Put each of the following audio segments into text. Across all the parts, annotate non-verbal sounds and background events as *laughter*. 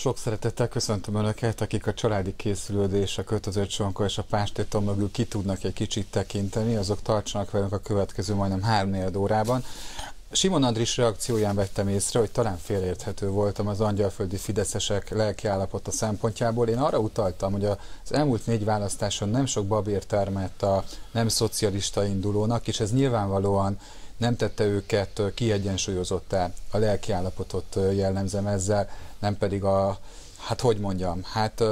Sok szeretettel köszöntöm Önöket, akik a családi készülődés, a kötözött sonkor és a pástéton mögül ki tudnak egy kicsit tekinteni, azok tartsanak velünk a következő majdnem három órában. Simon Andris reakcióján vettem észre, hogy talán félérthető voltam az angyalföldi fideszesek lelkiállapota szempontjából. Én arra utaltam, hogy az elmúlt négy választáson nem sok babér termett a nem szocialista indulónak, és ez nyilvánvalóan nem tette őket kiegyensúlyozottá a lelkiállapotot jellemzem ezzel, nem pedig a, hát hogy mondjam, hát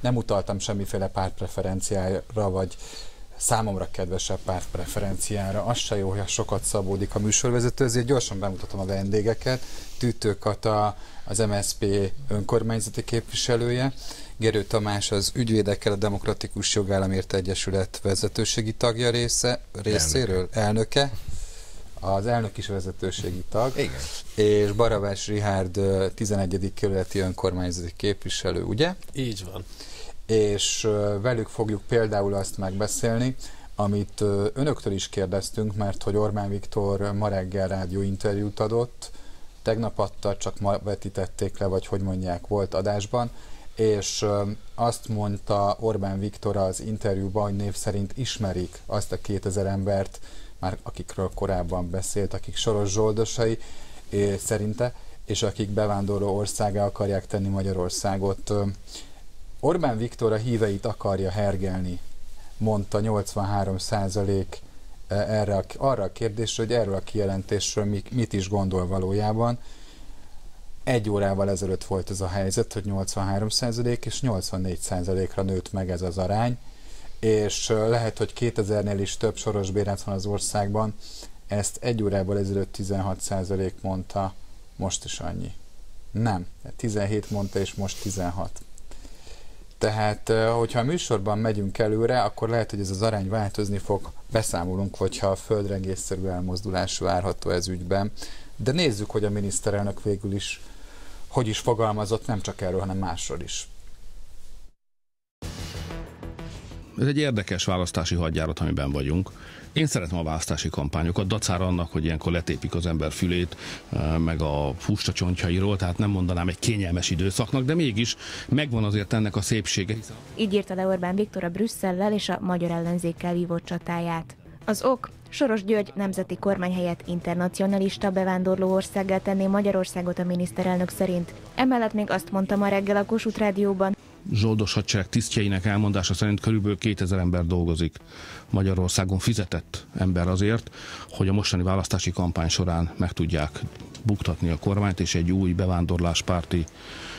nem utaltam semmiféle pártpreferenciára, vagy számomra kedvesebb pártpreferenciára. Az se jó, hogy sokat szabódik a műsorvezető, ezért gyorsan bemutatom a vendégeket. Tűtő Kata, az MSP önkormányzati képviselője, Gerő Tamás az Ügyvédekkel a Demokratikus Jogállamért Egyesület vezetőségi tagja része, részéről, elnöke. elnöke az elnök is vezetőségi tag, Igen. és Baravás Rihárd 11. kerületi önkormányzati képviselő, ugye? Így van. És velük fogjuk például azt megbeszélni, amit önöktől is kérdeztünk, mert hogy Orbán Viktor ma reggel rádió interjút adott, tegnap adta, csak ma vetítették le, vagy hogy mondják, volt adásban, és azt mondta Orbán Viktor az interjúban, hogy név szerint ismerik azt a 2000 embert, már akikről korábban beszélt, akik soros zsoldosai szerinte, és akik bevándorló országá akarják tenni Magyarországot. Orbán Viktor a híveit akarja hergelni, mondta 83 százalék erre, arra a kérdésre, hogy erről a kijelentésről mit is gondol valójában. Egy órával ezelőtt volt ez a helyzet, hogy 83 százalék és 84 százalékra nőtt meg ez az arány és lehet, hogy 2000-nél is több soros bérát van az országban, ezt egy órával ezelőtt 16% mondta, most is annyi. Nem, 17 mondta, és most 16. Tehát, hogyha a műsorban megyünk előre, akkor lehet, hogy ez az arány változni fog, beszámolunk, hogyha a földrengésszerű elmozdulás várható ez ügyben. De nézzük, hogy a miniszterelnök végül is hogy is fogalmazott, nem csak erről, hanem másról is. Ez egy érdekes választási hadjárat, amiben vagyunk. Én szeretem a választási kampányokat, dacára annak, hogy ilyenkor letépik az ember fülét, eh, meg a fusta csontjairól, tehát nem mondanám egy kényelmes időszaknak, de mégis megvan azért ennek a szépsége. Így írta le Orbán Viktor a Brüsszellel és a magyar ellenzékkel vívott csatáját. Az ok, Soros György nemzeti kormány helyett internacionalista bevándorló országgá tenné Magyarországot a miniszterelnök szerint. Emellett még azt mondta ma reggel a Kossuth Rádióban, zsoldos hadsereg tisztjeinek elmondása szerint körülbelül 2000 ember dolgozik Magyarországon fizetett ember azért, hogy a mostani választási kampány során meg tudják buktatni a kormányt, és egy új bevándorláspárti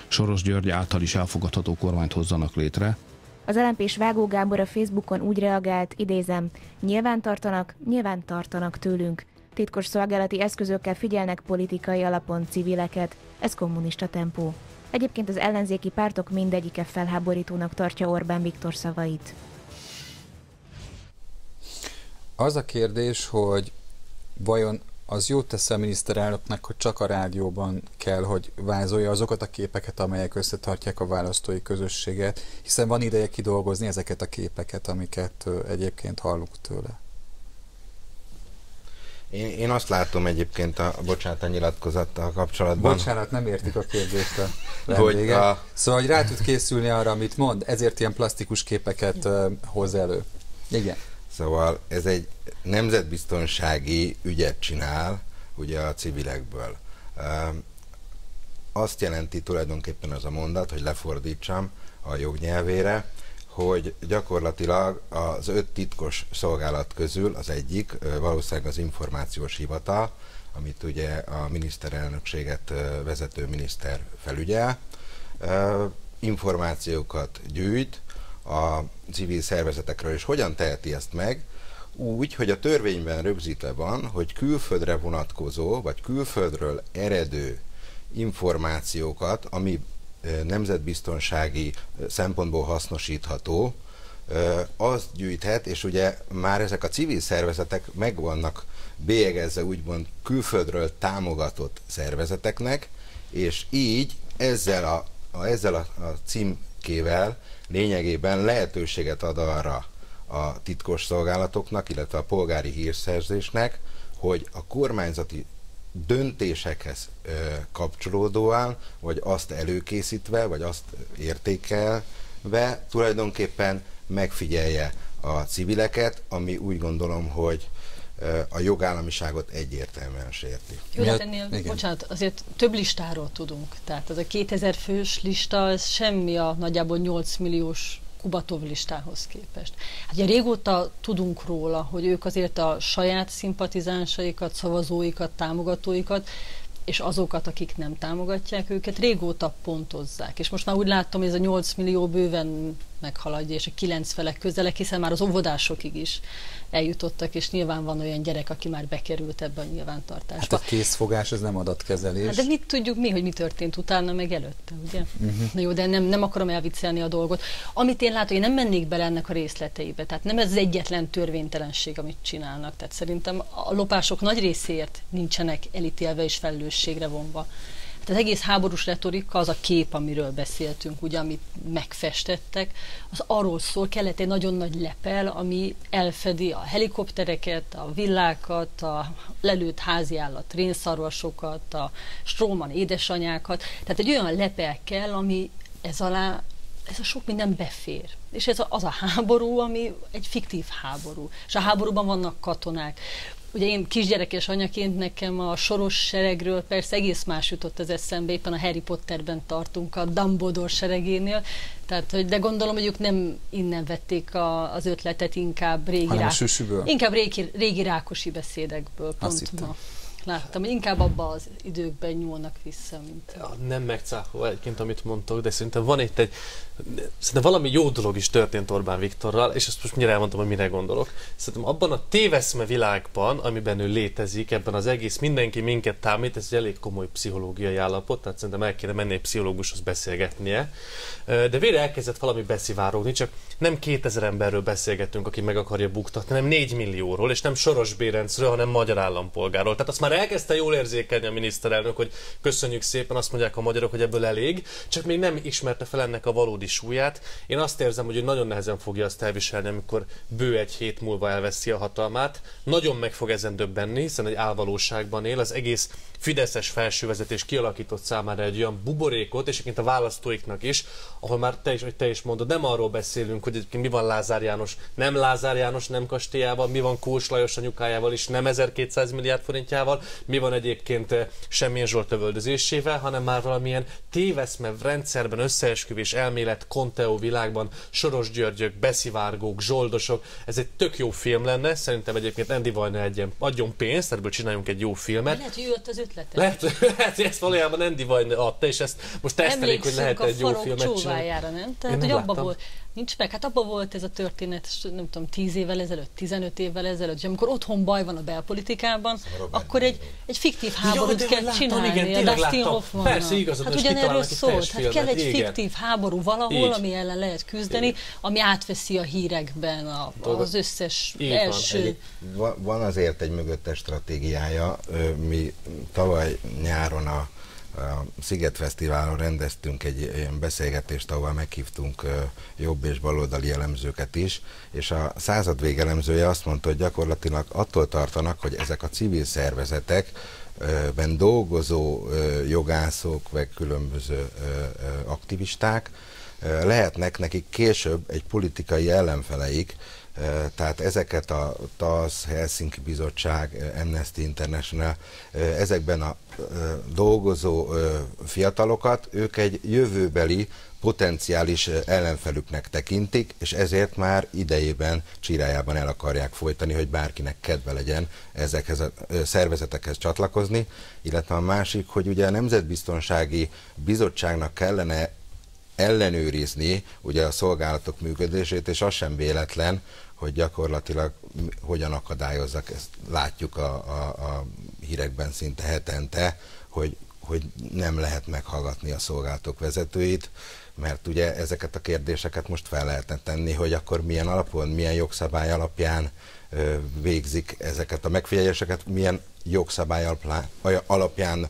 Soros György által is elfogadható kormányt hozzanak létre. Az lmp és Vágó Gábor a Facebookon úgy reagált, idézem, nyilván tartanak, nyilván tartanak tőlünk. Titkos szolgálati eszközökkel figyelnek politikai alapon civileket. Ez kommunista tempó. Egyébként az ellenzéki pártok mindegyike felháborítónak tartja Orbán Viktor szavait. Az a kérdés, hogy vajon az jót tesz a miniszterelnöknek, hogy csak a rádióban kell, hogy vázolja azokat a képeket, amelyek összetartják a választói közösséget, hiszen van ideje kidolgozni ezeket a képeket, amiket egyébként hallunk tőle. Én, én azt látom egyébként a, bocsánat, a nyilatkozattal kapcsolatban. Bocsánat, nem értik a kérdést a *laughs* vendége. a... Szóval, hogy rá tud készülni arra, amit mond, ezért ilyen plastikus képeket uh, hoz elő. Igen. Szóval ez egy nemzetbiztonsági ügyet csinál, ugye a civilekből. Uh, azt jelenti tulajdonképpen az a mondat, hogy lefordítsam a jognyelvére, hogy gyakorlatilag az öt titkos szolgálat közül az egyik, valószínűleg az információs hivatal, amit ugye a miniszterelnökséget vezető miniszter felügyel, információkat gyűjt a civil szervezetekről, és hogyan teheti ezt meg? Úgy, hogy a törvényben rögzítve van, hogy külföldre vonatkozó, vagy külföldről eredő információkat, ami nemzetbiztonsági szempontból hasznosítható, azt gyűjthet, és ugye már ezek a civil szervezetek meg vannak bélyegezve úgymond külföldről támogatott szervezeteknek, és így ezzel a, a, ezzel a, a címkével lényegében lehetőséget ad arra a titkos szolgálatoknak, illetve a polgári hírszerzésnek, hogy a kormányzati döntésekhez kapcsolódóan, vagy azt előkészítve, vagy azt értékelve tulajdonképpen megfigyelje a civileket, ami úgy gondolom, hogy a jogállamiságot egyértelműen sérti. Jó, hát ennél, Igen. bocsánat, azért több listáról tudunk. Tehát az a 2000 fős lista, ez semmi a nagyjából 8 milliós Kubatov listához képest. Hát ugye régóta tudunk róla, hogy ők azért a saját szimpatizánsaikat, szavazóikat, támogatóikat és azokat, akik nem támogatják őket, régóta pontozzák. És most már úgy látom, hogy ez a 8 millió bőven meghaladja, és a 9 felek közelek, hiszen már az óvodásokig is eljutottak, és nyilván van olyan gyerek, aki már bekerült ebbe a nyilvántartásba. Hát a készfogás, ez nem adatkezelés. Hát de mit tudjuk mi, hogy mi történt utána, meg előtte, ugye? Uh-huh. Na jó, de nem, nem akarom elviccelni a dolgot. Amit én látom, én nem mennék bele ennek a részleteibe, tehát nem ez az egyetlen törvénytelenség, amit csinálnak. Tehát szerintem a lopások nagy részéért nincsenek elítélve és felelősségre vonva. Tehát egész háborús retorika, az a kép, amiről beszéltünk, ugye, amit megfestettek, az arról szól, kellett egy nagyon nagy lepel, ami elfedi a helikoptereket, a villákat, a lelőtt háziállat rénszarvasokat, a stróman édesanyákat. Tehát egy olyan lepel kell, ami ez alá ez a sok minden befér. És ez az a háború, ami egy fiktív háború. És a háborúban vannak katonák. Ugye én kisgyerekes anyaként nekem a soros seregről persze egész más jutott az eszembe, éppen a Harry Potterben tartunk a Dumbledore seregénél, tehát, hogy, de gondolom, hogy ők nem innen vették a, az ötletet, inkább régi, rá, inkább régi, régi rákosi beszédekből. Pont ma láttam, inkább abba az időkben nyúlnak vissza, mint... Ja, nem megcáfolva egyébként, amit mondtok, de szerintem van itt egy szerintem valami jó dolog is történt Orbán Viktorral, és ezt most mindjárt elmondtam, hogy mire gondolok. Szerintem abban a téveszme világban, amiben ő létezik, ebben az egész mindenki minket támít, ez egy elég komoly pszichológiai állapot, tehát szerintem el kéne menni egy pszichológushoz beszélgetnie. De végre elkezdett valami beszivárogni, csak nem 2000 emberről beszélgetünk, aki meg akarja buktatni, hanem 4 millióról, és nem Soros Bérencről, hanem magyar állampolgáról. Tehát azt már elkezdte jól érzékelni a miniszterelnök, hogy köszönjük szépen, azt mondják a magyarok, hogy ebből elég, csak még nem ismerte fel ennek a valódi súlyát. Én azt érzem, hogy ő nagyon nehezen fogja azt elviselni, amikor bő egy hét múlva elveszi a hatalmát. Nagyon meg fog ezen döbbenni, hiszen egy álvalóságban él. Az egész fideszes felsővezetés kialakított számára egy olyan buborékot, és egyébként a választóiknak is, ahol már te is, hogy te is mondod, nem arról beszélünk, hogy egyébként mi van Lázár János, nem Lázár János, nem kastélyával, mi van Kós Lajos anyukájával is, nem 1200 milliárd forintjával, mi van egyébként eh, semmilyen Zsolt lövöldözésével, hanem már valamilyen téveszme rendszerben összeesküvés elmélet, Conteo világban, Soros Györgyök, beszivárgók, zsoldosok. Ez egy tök jó film lenne, szerintem egyébként Andy Vajna egy adjon pénzt, ebből csináljunk egy jó filmet. Lehet, hogy jött az ötletet. Lehet, *laughs* lehet, ezt valójában Andy Vajna adta, és ezt most tesztelik, hogy lehet egy jó filmet csinálni. nem? Tehát, hogy abba volt, Nincs meg. Hát abban volt ez a történet, nem tudom, 10 évvel ezelőtt, 15 évvel ezelőtt, és amikor otthon baj van a belpolitikában, szóval akkor egy, egy fiktív háborút ja, kell láttam, csinálni. Igen, a Dustin Hoffman. Persze, igazad, hát ugyanerről szólt. Hát kell egy igen. fiktív háború valahol, Így. ami ellen lehet küzdeni, Így. ami átveszi a hírekben a, az összes Így első... Van. van azért egy mögöttes stratégiája. Mi tavaly nyáron a a Sziget Fesztiválon rendeztünk egy ilyen beszélgetést, ahol meghívtunk jobb és baloldali elemzőket is, és a századvég elemzője azt mondta, hogy gyakorlatilag attól tartanak, hogy ezek a civil szervezetek ben dolgozó jogászok, vagy különböző aktivisták, lehetnek nekik később egy politikai ellenfeleik, tehát ezeket a TASZ, Helsinki Bizottság, Amnesty International, ezekben a dolgozó fiatalokat, ők egy jövőbeli potenciális ellenfelüknek tekintik, és ezért már idejében, csirájában el akarják folytani, hogy bárkinek kedve legyen ezekhez a szervezetekhez csatlakozni, illetve a másik, hogy ugye a Nemzetbiztonsági Bizottságnak kellene ellenőrizni ugye a szolgálatok működését, és az sem véletlen, hogy gyakorlatilag hogyan akadályozzak, ezt látjuk a, a, a hírekben szinte hetente, hogy, hogy nem lehet meghallgatni a szolgálatok vezetőit, mert ugye ezeket a kérdéseket most fel lehetne tenni, hogy akkor milyen alapon, milyen jogszabály alapján végzik ezeket a megfigyeléseket, milyen jogszabály alapján,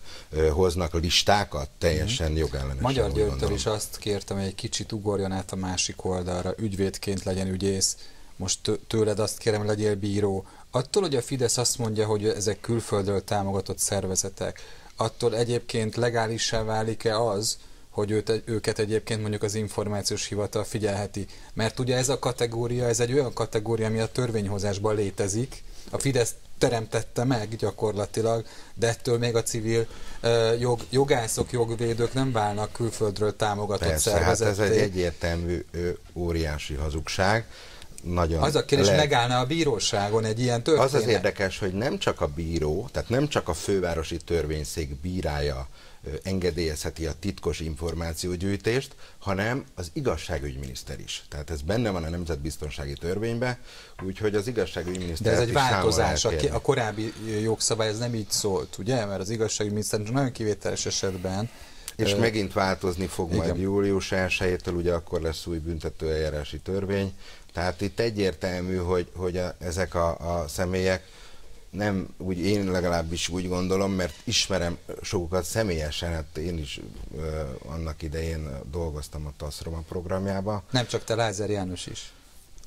hoznak listákat teljesen mm. jogellenesen. Magyar Györgytől is azt kértem, hogy egy kicsit ugorjon át a másik oldalra, ügyvédként legyen ügyész, most tőled azt kérem, legyél bíró, Attól, hogy a Fidesz azt mondja, hogy ezek külföldről támogatott szervezetek, attól egyébként legálissá válik-e az, hogy őt, őket egyébként mondjuk az információs hivatal figyelheti. Mert ugye ez a kategória, ez egy olyan kategória, ami a törvényhozásban létezik, a Fidesz teremtette meg gyakorlatilag, de ettől még a civil uh, jog, jogászok, jogvédők nem válnak külföldről támogatott Persze, szervezetté. hát ez egy egyértelmű óriási hazugság. Nagyon az a kérdés, le... megállna a bíróságon egy ilyen történet? Az az érdekes, hogy nem csak a bíró, tehát nem csak a fővárosi törvényszék bírája engedélyezheti a titkos információgyűjtést, hanem az igazságügyminiszter is. Tehát ez benne van a nemzetbiztonsági törvényben, úgyhogy az igazságügyminiszter. De ez egy változás, a, a korábbi jogszabály ez nem így szólt, ugye? Mert az igazságügyminiszter nagyon kivételes esetben és uh, megint változni fog igen. majd július 1 ugye akkor lesz új büntetőeljárási törvény. Tehát itt egyértelmű, hogy, hogy a, ezek a, a személyek nem úgy én legalábbis úgy gondolom, mert ismerem sokukat személyesen, hát én is ö, annak idején dolgoztam a TASZROMA programjába. Nem csak te, Lázár János is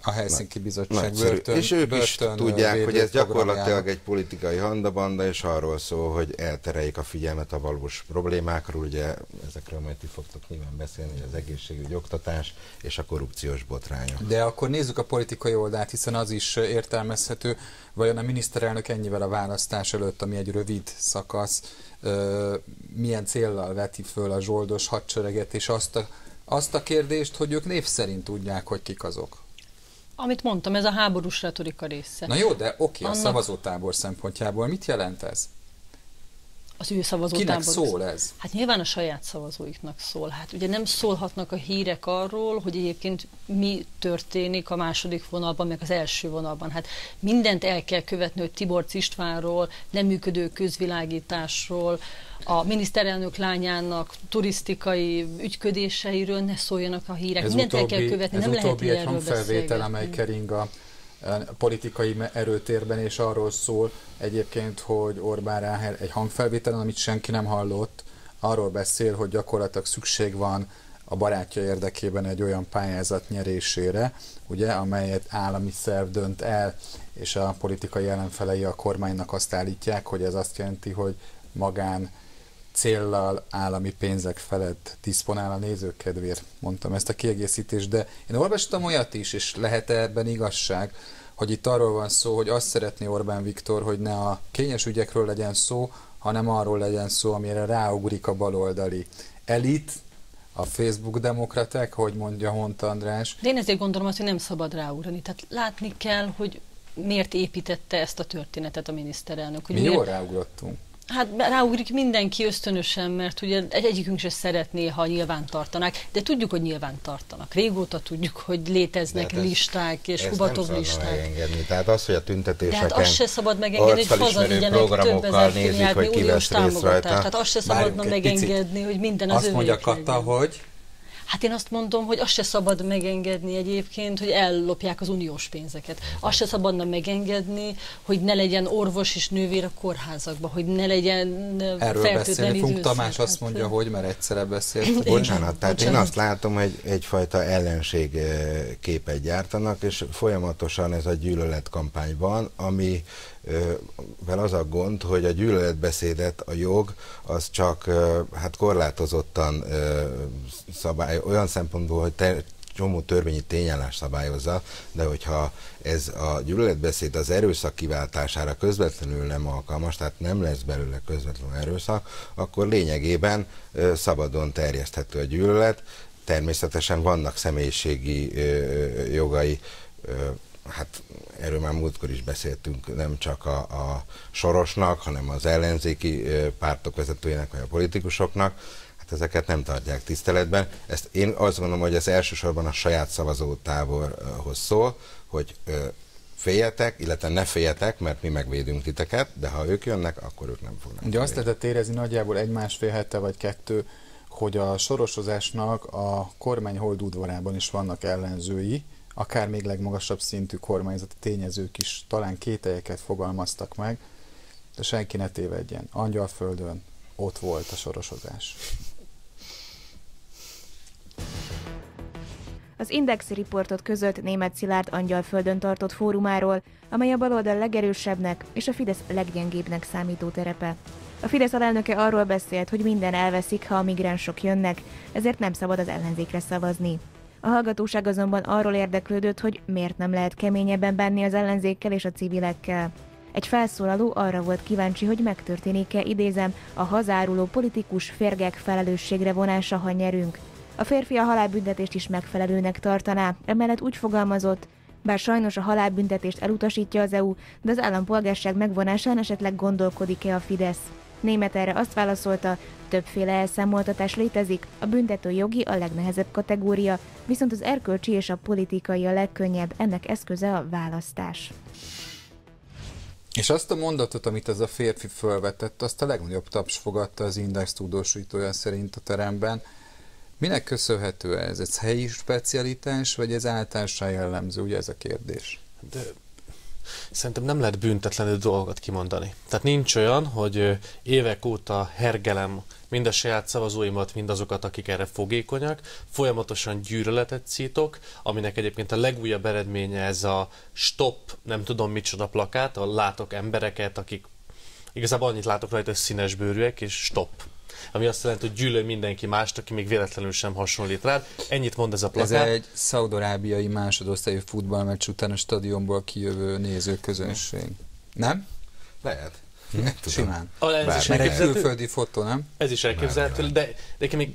a Helsinki Bizottság börtön, És ők börtön is tudják, hogy ez gyakorlatilag egy politikai handabanda, és arról szól, hogy eltereljék a figyelmet a valós problémákról, ugye ezekről majd ti fogtok nyilván beszélni, az egészségügy, oktatás és a korrupciós botrányok. De akkor nézzük a politikai oldalt, hiszen az is értelmezhető, vajon a miniszterelnök ennyivel a választás előtt, ami egy rövid szakasz, milyen céllal veti föl a zsoldos hadsereget, és azt a, azt a kérdést, hogy ők név szerint tudják, hogy kik azok. Amit mondtam, ez a háborús retorika része. Na jó, de oké, Annak... a szavazótábor szempontjából mit jelent ez? Az ő szavazótábor. Kinek szól ez? Hát nyilván a saját szavazóiknak szól. Hát ugye nem szólhatnak a hírek arról, hogy egyébként mi történik a második vonalban, meg az első vonalban. Hát mindent el kell követni, hogy Tibor Istvánról, nem működő közvilágításról, a miniszterelnök lányának turisztikai ügyködéseiről ne szóljanak a hírek. Ez Mindent utóbbi, el kell követni, ez nem lehet egy hangfelvétel, amely kering a politikai erőtérben, és arról szól egyébként, hogy Orbán Ráhel egy hangfelvételen, amit senki nem hallott, arról beszél, hogy gyakorlatilag szükség van a barátja érdekében egy olyan pályázat nyerésére, ugye, amelyet állami szerv dönt el, és a politikai ellenfelei a kormánynak azt állítják, hogy ez azt jelenti, hogy magán céllal állami pénzek felett diszponál a nézők kedvéért, mondtam ezt a kiegészítést, de én olvastam olyat is, és lehet -e ebben igazság, hogy itt arról van szó, hogy azt szeretné Orbán Viktor, hogy ne a kényes ügyekről legyen szó, hanem arról legyen szó, amire ráugrik a baloldali elit, a Facebook demokraták, hogy mondja Hont András. De én ezért gondolom azt, hogy nem szabad ráugrani. Tehát látni kell, hogy miért építette ezt a történetet a miniszterelnök. Hogy Mi miért... jól ráugrottunk. Hát ráugrik mindenki ösztönösen, mert ugye egyikünk se szeretné, ha nyilván tartanák, de tudjuk, hogy nyilván tartanak. Régóta tudjuk, hogy léteznek hát listák és hubatov listák. Megengedni. Tehát az, hogy a tüntetéseken Tehát azt se szabad megengedni, hogy hazavigyenek több ezer milliárd uniós támogatást. Tehát azt se szabadna megengedni, hogy minden az Azt mondja Katta, hogy Hát én azt mondom, hogy azt se szabad megengedni egyébként, hogy ellopják az uniós pénzeket. Azt se szabadna megengedni, hogy ne legyen orvos és nővér a kórházakban, hogy ne legyen Erről beszélni Funk Tamás azt mondja, hát, hogy, mert egyszerre beszélt. Bocsánat, tehát Bocsánat. én azt látom, hogy egyfajta ellenség képet gyártanak, és folyamatosan ez a gyűlöletkampány van, ami vel az a gond, hogy a gyűlöletbeszédet, a jog, az csak hát korlátozottan szabály, olyan szempontból, hogy te, csomó törvényi tényállás szabályozza, de hogyha ez a gyűlöletbeszéd az erőszak kiváltására közvetlenül nem alkalmas, tehát nem lesz belőle közvetlenül erőszak, akkor lényegében szabadon terjeszthető a gyűlölet. Természetesen vannak személyiségi jogai hát erről már múltkor is beszéltünk, nem csak a, a Sorosnak, hanem az ellenzéki pártok vezetőjének, vagy a politikusoknak, hát ezeket nem tartják tiszteletben. Ezt én azt gondolom, hogy ez elsősorban a saját szavazótáborhoz szól, hogy féljetek, illetve ne féljetek, mert mi megvédünk titeket, de ha ők jönnek, akkor ők nem fognak. Ugye azt lehetett érezni nagyjából egy másfél hete vagy kettő, hogy a sorosozásnak a kormány holdudvarában is vannak ellenzői, akár még legmagasabb szintű kormányzati tényezők is talán kételyeket fogalmaztak meg, de senki ne tévedjen. Angyalföldön ott volt a sorosozás. Az Index riportot között német Szilárd Angyalföldön tartott fórumáról, amely a baloldal legerősebbnek és a Fidesz leggyengébbnek számító terepe. A Fidesz alelnöke arról beszélt, hogy minden elveszik, ha a migránsok jönnek, ezért nem szabad az ellenzékre szavazni. A hallgatóság azonban arról érdeklődött, hogy miért nem lehet keményebben bánni az ellenzékkel és a civilekkel. Egy felszólaló arra volt kíváncsi, hogy megtörténik-e, idézem, a hazáruló politikus férgek felelősségre vonása, ha nyerünk. A férfi a halálbüntetést is megfelelőnek tartaná, emellett úgy fogalmazott, bár sajnos a halálbüntetést elutasítja az EU, de az állampolgárság megvonásán esetleg gondolkodik-e a Fidesz. Német erre azt válaszolta, többféle elszámoltatás létezik, a büntető jogi a legnehezebb kategória, viszont az erkölcsi és a politikai a legkönnyebb, ennek eszköze a választás. És azt a mondatot, amit ez a férfi felvetett, azt a legnagyobb taps fogadta az Index tudósítója szerint a teremben. Minek köszönhető ez? Ez helyi specialitás, vagy ez általánosan jellemző? Ugye ez a kérdés. De szerintem nem lehet büntetlenül dolgokat kimondani. Tehát nincs olyan, hogy évek óta hergelem mind a saját szavazóimat, mind azokat, akik erre fogékonyak, folyamatosan gyűlöletet szítok, aminek egyébként a legújabb eredménye ez a stop, nem tudom micsoda plakát, ahol látok embereket, akik igazából annyit látok rajta, hogy színes bőrűek, és stop ami azt jelenti, hogy gyűlöl mindenki mást, aki még véletlenül sem hasonlít rád. Ennyit mond ez a plakát. Ez egy szaudarábiai másodosztályú futballmeccs után a stadionból kijövő nézőközönség. Nem? Lehet. Hm? Simán. A, ez Bár, is mert egy külföldi fotó, nem? Ez is elképzelhető, de, de még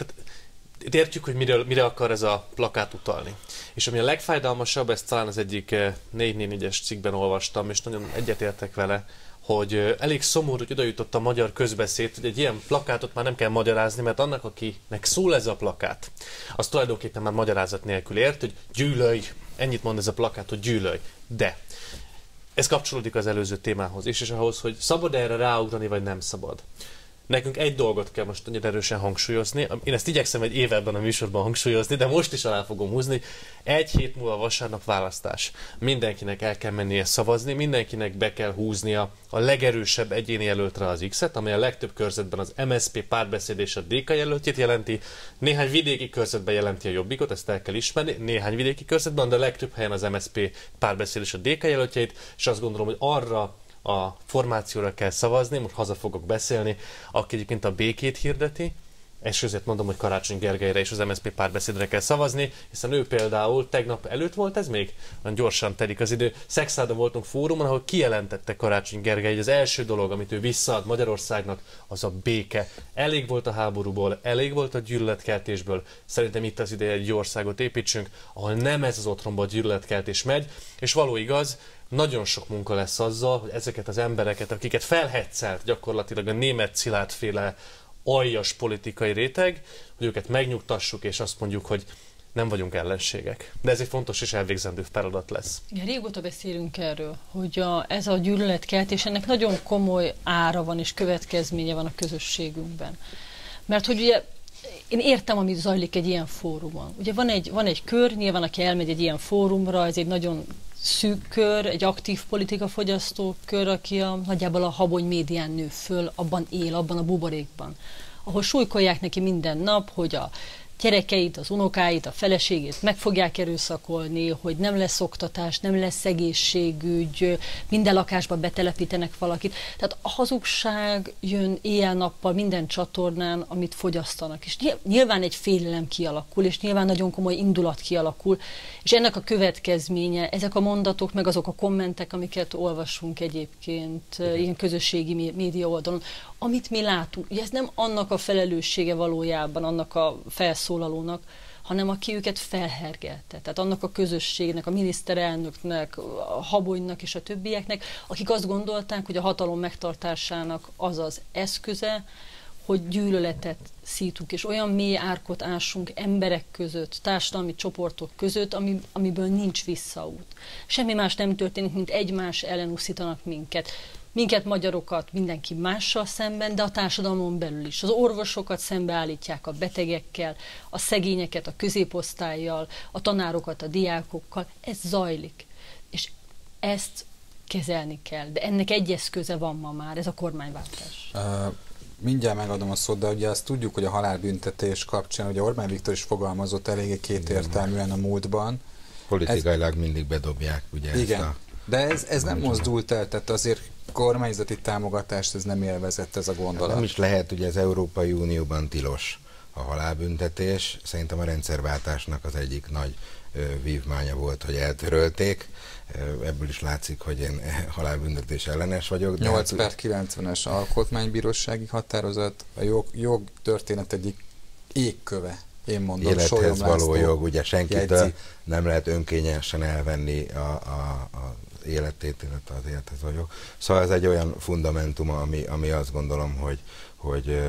de értjük, hogy mire, mire akar ez a plakát utalni. És ami a legfájdalmasabb, ezt talán az egyik 444-es cikkben olvastam, és nagyon egyetértek vele, hogy elég szomorú, hogy oda jutott a magyar közbeszéd, hogy egy ilyen plakátot már nem kell magyarázni, mert annak, akinek szól ez a plakát, az tulajdonképpen már magyarázat nélkül ért, hogy gyűlölj, ennyit mond ez a plakát, hogy gyűlölj. De ez kapcsolódik az előző témához is, és ahhoz, hogy szabad erre ráugrani, vagy nem szabad. Nekünk egy dolgot kell most nagyon erősen hangsúlyozni. Én ezt igyekszem egy évben a műsorban hangsúlyozni, de most is alá fogom húzni. Egy hét múlva vasárnap választás. Mindenkinek el kell mennie szavazni, mindenkinek be kell húznia a legerősebb egyéni jelöltre az X-et, amely a legtöbb körzetben az MSP párbeszéd és a DK jelöltjét jelenti. Néhány vidéki körzetben jelenti a Jobbikot, ezt el kell ismerni. Néhány vidéki körzetben, de a legtöbb helyen az MSP párbeszéd és a DK jelöltjét, és azt gondolom, hogy arra a formációra kell szavazni, most haza fogok beszélni, aki egyébként a békét hirdeti, és ezért mondom, hogy Karácsony Gergelyre és az MSZP párbeszédre kell szavazni, hiszen ő például tegnap előtt volt ez még? Nagyon gyorsan telik az idő. Szexáda voltunk fórumon, ahol kijelentette Karácsony Gergely, hogy az első dolog, amit ő visszaad Magyarországnak, az a béke. Elég volt a háborúból, elég volt a gyűlöletkeltésből. Szerintem itt az ideje egy országot építsünk, ahol nem ez az otthonban gyűlöletkeltés megy, és való igaz, nagyon sok munka lesz azzal, hogy ezeket az embereket, akiket felhetszelt gyakorlatilag a német szilárdféle aljas politikai réteg, hogy őket megnyugtassuk, és azt mondjuk, hogy nem vagyunk ellenségek. De ez egy fontos és elvégzendő feladat lesz. Igen, régóta beszélünk erről, hogy a, ez a gyűlöletkeltés, ennek nagyon komoly ára van és következménye van a közösségünkben. Mert hogy ugye én értem, amit zajlik egy ilyen fórumon. Ugye van egy, van egy kör, nyilván aki elmegy egy ilyen fórumra, ez egy nagyon szűk kör, egy aktív fogyasztó kör, aki a, nagyjából a habony médián nő föl, abban él, abban a buborékban, ahol súlykolják neki minden nap, hogy a gyerekeit, az unokáit, a feleségét meg fogják erőszakolni, hogy nem lesz oktatás, nem lesz egészségügy, minden lakásba betelepítenek valakit. Tehát a hazugság jön éjjel-nappal minden csatornán, amit fogyasztanak. És nyilván egy félelem kialakul, és nyilván nagyon komoly indulat kialakul, és ennek a következménye, ezek a mondatok, meg azok a kommentek, amiket olvasunk egyébként ilyen közösségi média oldalon, amit mi látunk, ugye ez nem annak a felelőssége valójában, annak a felszólalónak, hanem aki őket felhergelte. Tehát annak a közösségnek, a miniszterelnöknek, a habonynak és a többieknek, akik azt gondolták, hogy a hatalom megtartásának az az eszköze, hogy gyűlöletet szítunk, és olyan mély árkot ásunk emberek között, társadalmi csoportok között, ami, amiből nincs visszaút. Semmi más nem történik, mint egymás ellen uszítanak minket minket, magyarokat, mindenki mással szemben, de a társadalmon belül is. Az orvosokat szembeállítják a betegekkel, a szegényeket a középosztályjal, a tanárokat a diákokkal. Ez zajlik. És ezt kezelni kell. De ennek egy eszköze van ma már, ez a kormányváltás. Uh, mindjárt megadom a szót, de ugye azt tudjuk, hogy a halálbüntetés kapcsán, ugye Orbán Viktor is fogalmazott eléggé kétértelműen a múltban. Politikailag ez... mindig bedobják ugye Igen. ezt a... De ez, ez nem mozdult el, tehát azért kormányzati támogatást ez nem élvezett ez a gondolat. Nem is lehet, ugye az Európai Unióban tilos a halálbüntetés. Szerintem a rendszerváltásnak az egyik nagy vívmánya volt, hogy eltörölték. Ebből is látszik, hogy én *laughs* halálbüntetés ellenes vagyok. De 8 hát, per 90-es alkotmánybírósági határozat, a jog, jog történet egyik égköve én mondom, Élethez való jog, ugye senkitől nem lehet önkényesen elvenni a, a, a életét, illetve az élethez jog. Szóval ez egy olyan fundamentum, ami, ami azt gondolom, hogy, hogy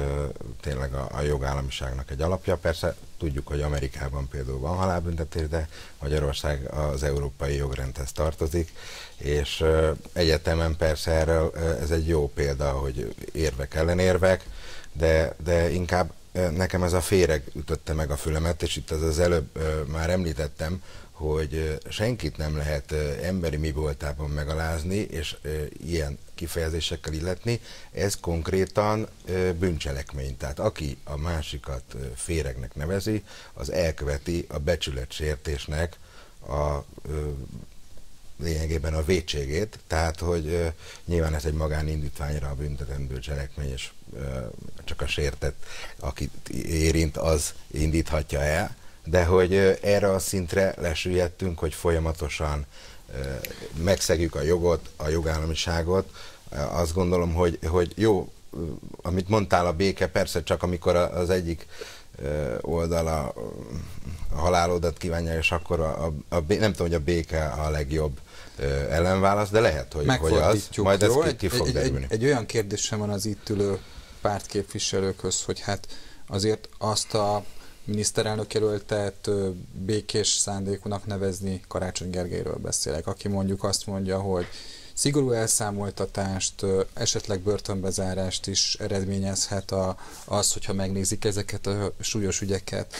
tényleg a, a jogállamiságnak egy alapja. Persze tudjuk, hogy Amerikában például van halálbüntetés, de Magyarország az európai jogrendhez tartozik, és egyetemen persze erről ez egy jó példa, hogy érvek ellenérvek, de, de inkább nekem ez a féreg ütötte meg a fülemet, és itt az, az előbb már említettem, hogy senkit nem lehet emberi mi voltában megalázni, és ilyen kifejezésekkel illetni, ez konkrétan bűncselekmény. Tehát aki a másikat féregnek nevezi, az elköveti a becsületsértésnek a lényegében a vétségét, tehát hogy nyilván ez egy magánindítványra a büntetendő cselekmény, és csak a sértett, akit érint, az indíthatja el, de hogy erre a szintre lesüllyedtünk, hogy folyamatosan megszegjük a jogot, a jogállamiságot, azt gondolom, hogy, hogy jó, amit mondtál, a béke, persze csak amikor az egyik oldala a halálodat kívánja, és akkor a, a, a, nem tudom, hogy a béke a legjobb ellenválasz, de lehet, hogy, hogy az, majd ez ki, ki fog egy, derülni. Egy, egy olyan kérdésem van az itt ülő pártképviselőkhöz, hogy hát azért azt a miniszterelnök jelöltet békés szándékúnak nevezni Karácsony Gergelyről beszélek, aki mondjuk azt mondja, hogy szigorú elszámoltatást, esetleg börtönbezárást is eredményezhet a, az, hogyha megnézik ezeket a súlyos ügyeket.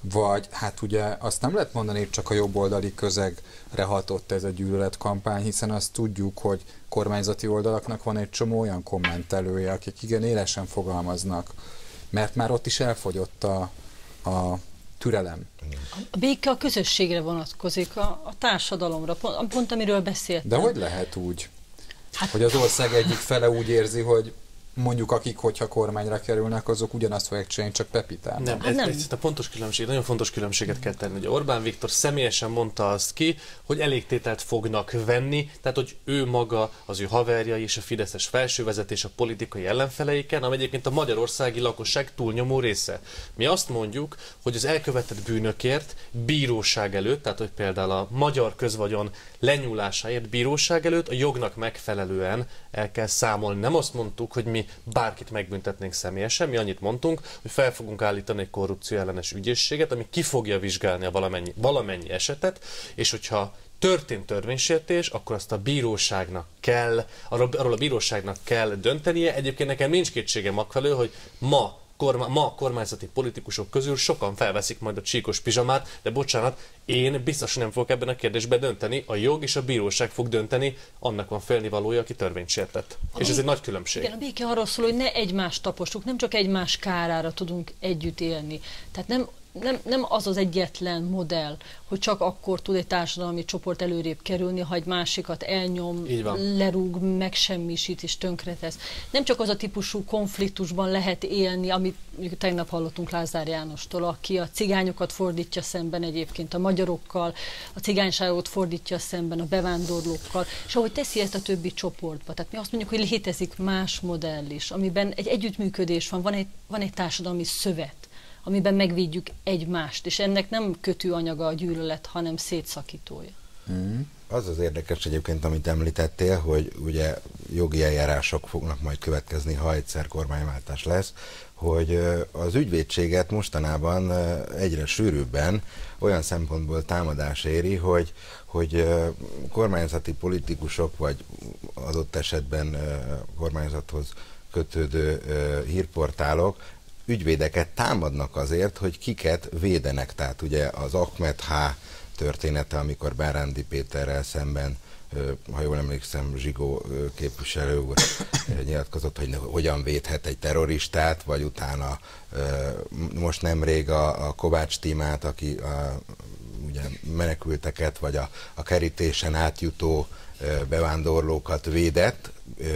Vagy hát ugye azt nem lehet mondani, csak a jobboldali közegre hatott ez a gyűlöletkampány, hiszen azt tudjuk, hogy kormányzati oldalaknak van egy csomó olyan kommentelője, akik igen élesen fogalmaznak, mert már ott is elfogyott a, a türelem. A béke a közösségre vonatkozik, a, a társadalomra, pont, pont amiről beszéltem. De hogy lehet úgy, hát, hogy az ország egyik fele úgy érzi, hogy mondjuk akik, hogyha kormányra kerülnek, azok ugyanazt fogják csinálni, csak Pepitán. Nem, hát ez, nem. ez a pontos különbség, nagyon fontos különbséget kell tenni. Ugye Orbán Viktor személyesen mondta azt ki, hogy elégtételt fognak venni, tehát hogy ő maga, az ő haverjai és a Fideszes felsővezetés a politikai ellenfeleiken, ami egyébként a magyarországi lakosság túlnyomó része. Mi azt mondjuk, hogy az elkövetett bűnökért bíróság előtt, tehát hogy például a magyar közvagyon lenyúlásáért bíróság előtt a jognak megfelelően el kell számolni. Nem azt mondtuk, hogy mi bárkit megbüntetnénk személyesen, mi annyit mondtunk, hogy fel fogunk állítani egy korrupció ellenes ügyészséget, ami ki fogja vizsgálni a valamennyi, valamennyi esetet, és hogyha történt törvénysértés, akkor azt a bíróságnak kell, arról, a bíróságnak kell döntenie. Egyébként nekem nincs kétsége magfelől, hogy ma korma, ma kormányzati politikusok közül sokan felveszik majd a csíkos pizsamát, de bocsánat, én biztos nem fogok ebben a kérdésben dönteni, a jog és a bíróság fog dönteni, annak van félnivalója, aki törvényt sértett. A és ez egy nagy különbség. Igen, a béke arról szól, hogy ne egymást tapostuk, nem csak egymás kárára tudunk együtt élni. Tehát nem nem, nem az az egyetlen modell, hogy csak akkor tud egy társadalmi csoport előrébb kerülni, ha egy másikat elnyom, lerúg, megsemmisít és tönkretesz. Nem csak az a típusú konfliktusban lehet élni, amit tegnap hallottunk Lázár Jánostól, aki a cigányokat fordítja szemben egyébként a magyarokkal, a cigányságot fordítja szemben a bevándorlókkal, és ahogy teszi ezt a többi csoportba. Tehát mi azt mondjuk, hogy létezik más modell is, amiben egy együttműködés van, van egy, van egy társadalmi szövet amiben megvédjük egymást, és ennek nem kötőanyaga a gyűlölet, hanem szétszakítója. Mm. Az az érdekes egyébként, amit említettél, hogy ugye jogi eljárások fognak majd következni, ha egyszer kormányváltás lesz, hogy az ügyvédséget mostanában egyre sűrűbben olyan szempontból támadás éri, hogy, hogy kormányzati politikusok, vagy adott esetben kormányzathoz kötődő hírportálok ügyvédeket támadnak azért, hogy kiket védenek. Tehát ugye az Ahmed H története, amikor Bárándi Péterrel szemben ha jól emlékszem, Zsigó képviselő úr nyilatkozott, hogy hogyan védhet egy terroristát, vagy utána most nemrég a, a Kovács Tímát, aki a, ugye menekülteket, vagy a, a kerítésen átjutó bevándorlókat védett,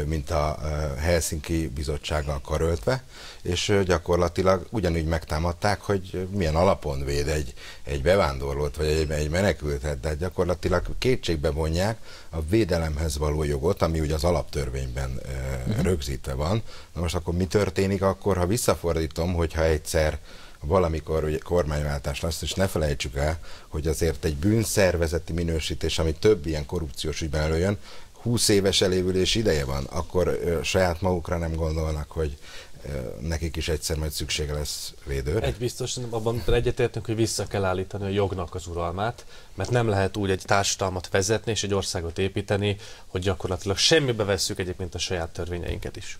mint a Helsinki bizottsággal karöltve, és gyakorlatilag ugyanúgy megtámadták, hogy milyen alapon véd egy, egy bevándorlót, vagy egy, egy menekültet, de gyakorlatilag kétségbe vonják a védelemhez való jogot, ami ugye az alaptörvényben uh-huh. rögzítve van. Na most akkor mi történik akkor, ha visszafordítom, hogyha egyszer valamikor ugye kormányváltás lesz, és ne felejtsük el, hogy azért egy bűnszervezeti minősítés, ami több ilyen korrupciós ügyben előjön, 20 éves elévülés ideje van, akkor saját magukra nem gondolnak, hogy nekik is egyszer majd szüksége lesz védőre? Egy biztos, abban egyetértünk, hogy vissza kell állítani a jognak az uralmát, mert nem lehet úgy egy társadalmat vezetni és egy országot építeni, hogy gyakorlatilag semmibe vesszük egyébként a saját törvényeinket is.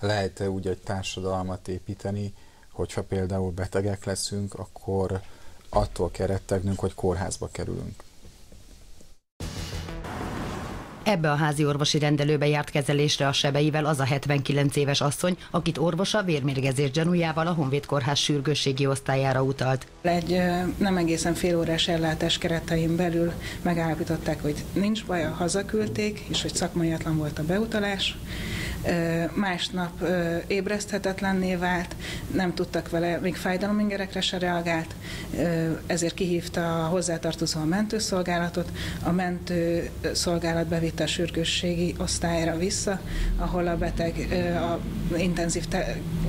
Lehet úgy egy társadalmat építeni, hogyha például betegek leszünk, akkor attól kell rettegnünk, hogy kórházba kerülünk. Ebbe a házi orvosi rendelőbe járt kezelésre a sebeivel az a 79 éves asszony, akit orvosa vérmérgezés gyanújával a Honvéd Kórház sürgősségi osztályára utalt. Egy nem egészen fél órás ellátás keretein belül megállapították, hogy nincs baj, hazaküldték, és hogy szakmaiatlan volt a beutalás másnap ébreszthetetlenné vált, nem tudtak vele, még fájdalomingerekre se reagált, ezért kihívta a hozzátartozó a mentőszolgálatot, a mentőszolgálat bevitte a sürgősségi osztályra vissza, ahol a beteg a intenzív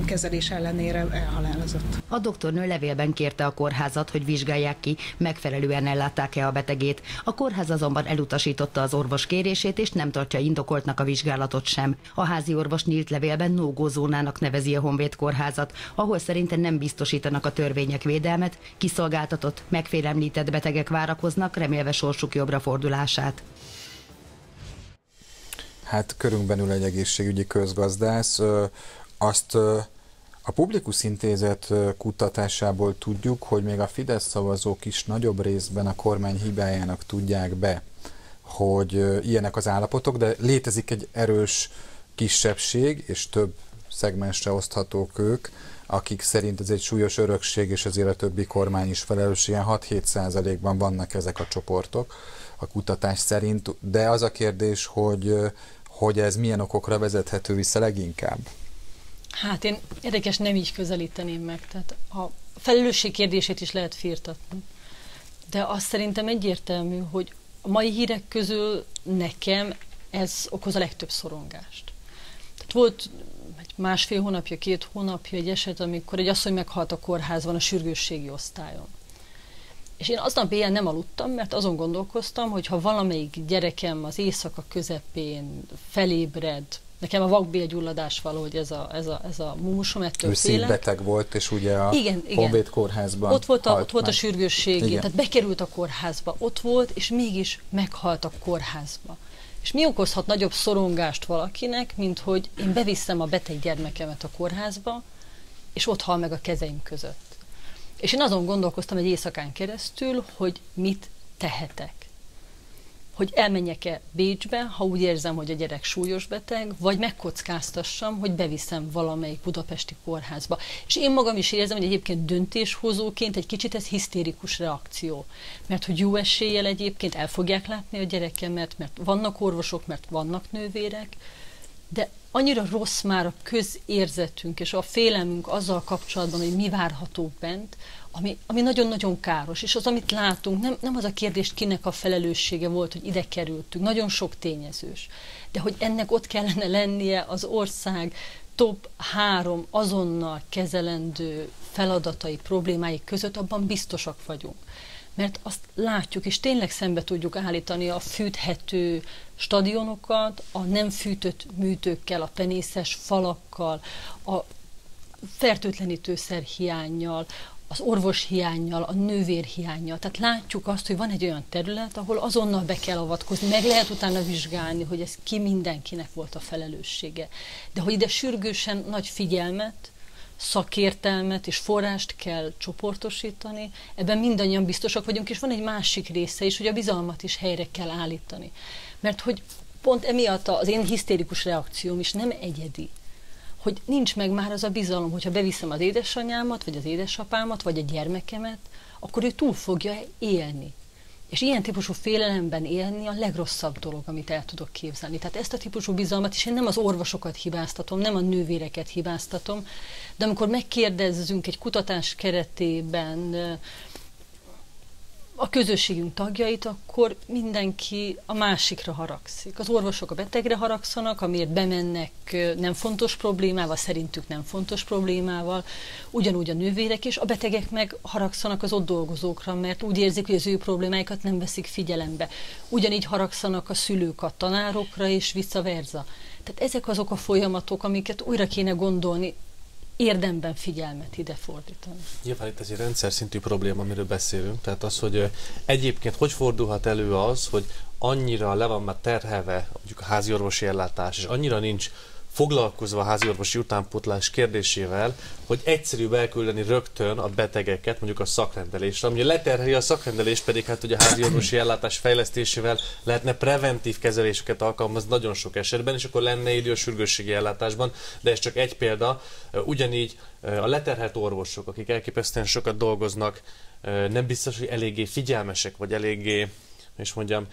kezelés ellenére elhalálozott. A doktornő levélben kérte a kórházat, hogy vizsgálják ki, megfelelően ellátták-e a betegét. A kórház azonban elutasította az orvos kérését, és nem tartja indokoltnak a vizsgálatot sem. A ház házi orvos nyílt levélben no zónának nevezi a Honvéd kórházat, ahol szerintem nem biztosítanak a törvények védelmet, kiszolgáltatott, megfélemlített betegek várakoznak, remélve sorsuk jobbra fordulását. Hát körünkben ül egy egészségügyi közgazdász. Azt a Publikus Intézet kutatásából tudjuk, hogy még a Fidesz szavazók is nagyobb részben a kormány hibájának tudják be, hogy ilyenek az állapotok, de létezik egy erős kisebbség, és több szegmensre oszthatók ők, akik szerint ez egy súlyos örökség, és ezért a többi kormány is felelős, ilyen 6-7 százalékban vannak ezek a csoportok a kutatás szerint, de az a kérdés, hogy, hogy ez milyen okokra vezethető vissza leginkább? Hát én érdekes nem így közelíteném meg, tehát a felelősség kérdését is lehet firtatni, de azt szerintem egyértelmű, hogy a mai hírek közül nekem ez okoz a legtöbb szorongást. Volt egy másfél hónapja, két hónapja egy eset, amikor egy asszony meghalt a kórházban a sürgősségi osztályon. És én aznap éjjel nem aludtam, mert azon gondolkoztam, hogy ha valamelyik gyerekem az éjszaka közepén felébred, nekem a vakbélgyulladás valahogy ez a, ez a, ez a mumusom, ettől ő félek. beteg volt, és ugye a igen, igen. Honvéd kórházban Ott volt a, ott volt a sürgősség, tehát bekerült a kórházba, ott volt, és mégis meghalt a kórházba. És mi okozhat nagyobb szorongást valakinek, mint hogy én beviszem a beteg gyermekemet a kórházba, és ott hal meg a kezeim között. És én azon gondolkoztam egy éjszakán keresztül, hogy mit tehetek hogy elmenjek-e Bécsbe, ha úgy érzem, hogy a gyerek súlyos beteg, vagy megkockáztassam, hogy beviszem valamelyik budapesti kórházba. És én magam is érzem, hogy egyébként döntéshozóként egy kicsit ez hisztérikus reakció. Mert hogy jó eséllyel egyébként el fogják látni a gyerekemet, mert vannak orvosok, mert vannak nővérek, de annyira rossz már a közérzetünk és a félelmünk azzal kapcsolatban, hogy mi várható bent, ami, ami nagyon-nagyon káros, és az, amit látunk, nem, nem az a kérdés, kinek a felelőssége volt, hogy ide kerültünk, nagyon sok tényezős, de hogy ennek ott kellene lennie az ország top három azonnal kezelendő feladatai, problémái között, abban biztosak vagyunk. Mert azt látjuk, és tényleg szembe tudjuk állítani a fűthető stadionokat, a nem fűtött műtőkkel, a penészes falakkal, a fertőtlenítőszer hiányjal, az orvos hiányjal, a nővér hiányjal. Tehát látjuk azt, hogy van egy olyan terület, ahol azonnal be kell avatkozni, meg lehet utána vizsgálni, hogy ez ki mindenkinek volt a felelőssége. De hogy ide sürgősen nagy figyelmet, szakértelmet és forrást kell csoportosítani, ebben mindannyian biztosak vagyunk, és van egy másik része is, hogy a bizalmat is helyre kell állítani. Mert hogy pont emiatt az én hisztérikus reakcióm is nem egyedi, hogy nincs meg már az a bizalom, hogyha beviszem az édesanyámat, vagy az édesapámat, vagy a gyermekemet, akkor ő túl fogja élni. És ilyen típusú félelemben élni a legrosszabb dolog, amit el tudok képzelni. Tehát ezt a típusú bizalmat, és én nem az orvosokat hibáztatom, nem a nővéreket hibáztatom, de amikor megkérdezzünk egy kutatás keretében a közösségünk tagjait, akkor mindenki a másikra haragszik. Az orvosok a betegre haragszanak, amiért bemennek nem fontos problémával, szerintük nem fontos problémával, ugyanúgy a nővérek is, a betegek meg haragszanak az ott dolgozókra, mert úgy érzik, hogy az ő problémáikat nem veszik figyelembe. Ugyanígy haragszanak a szülők a tanárokra, és vice versa. Tehát ezek azok a folyamatok, amiket újra kéne gondolni, érdemben figyelmet ide fordítani. Nyilván itt ez egy rendszer szintű probléma, amiről beszélünk. Tehát az, hogy egyébként hogy fordulhat elő az, hogy annyira le van már terhelve mondjuk a házi orvosi ellátás, és annyira nincs foglalkozva a háziorvosi utánpótlás kérdésével, hogy egyszerűbb elküldeni rögtön a betegeket mondjuk a szakrendelésre, ami leterheli a szakrendelés pedig hát ugye a háziorvosi ellátás fejlesztésével lehetne preventív kezeléseket alkalmazni nagyon sok esetben, és akkor lenne idő a sürgősségi ellátásban, de ez csak egy példa. Ugyanígy a leterhelt orvosok, akik elképesztően sokat dolgoznak, nem biztos, hogy eléggé figyelmesek, vagy eléggé és mondjam,